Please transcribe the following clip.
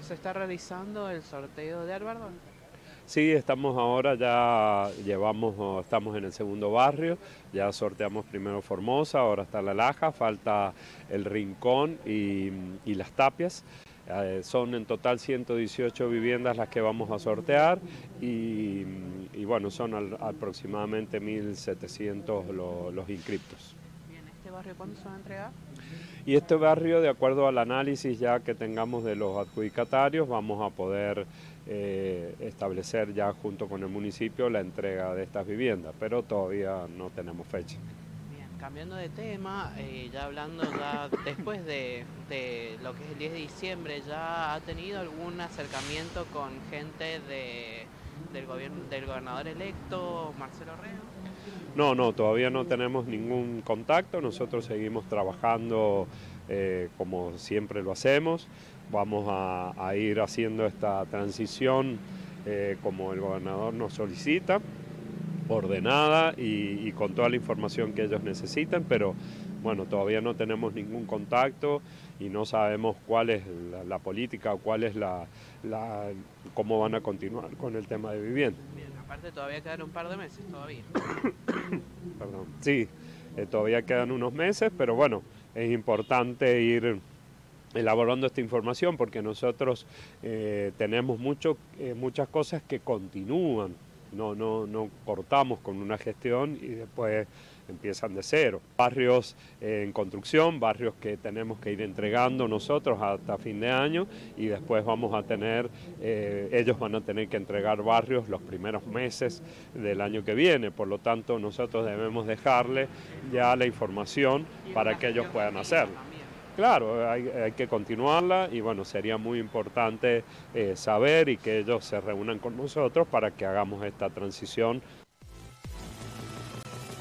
¿Se está realizando el sorteo de Álvaro? Sí, estamos ahora, ya llevamos, estamos en el segundo barrio, ya sorteamos primero Formosa, ahora está La Laja, falta el Rincón y, Las Tapias. Eh, son en total 118 viviendas las que vamos a sortear y, bueno, son aproximadamente 1.700 los inscriptos. ¿Este barrio cuándo se va a entregar? Y este barrio, de acuerdo al análisis ya que tengamos de los adjudicatarios, vamos a poder eh, establecer ya junto con el municipio la entrega de estas viviendas, pero todavía no tenemos fecha. Bien, cambiando de tema, eh, ya hablando ya después de, lo que es el 10 de diciembre, ¿ya ha tenido algún acercamiento con gente del, gobierno, del gobernador electo, Marcelo Reo? No, no, todavía no tenemos ningún contacto, nosotros seguimos trabajando eh, como siempre lo hacemos, vamos a, ir haciendo esta transición eh, como el gobernador nos solicita, ordenada y, con toda la información que ellos necesitan, pero bueno, todavía no tenemos ningún contacto y no sabemos cuál es la, política o cuál es la, cómo van a continuar con el tema de vivienda. Bien, aparte todavía quedan un par de meses todavía. Perdón, sí, eh, todavía quedan unos meses, pero bueno, es importante ir elaborando esta información porque nosotros eh, tenemos mucho, eh, muchas cosas que continúan no, no, no cortamos con una gestión y después empiezan de cero. Barrios eh, en construcción, barrios que tenemos que ir entregando nosotros hasta fin de año y después vamos a tener, eh, ellos van a tener que entregar barrios los primeros meses del año que viene, por lo tanto nosotros debemos dejarle ya la información para que ellos puedan hacerlo. Claro, hay, que continuarla y bueno, sería muy importante eh, saber y que ellos se reúnan con nosotros para que hagamos esta transición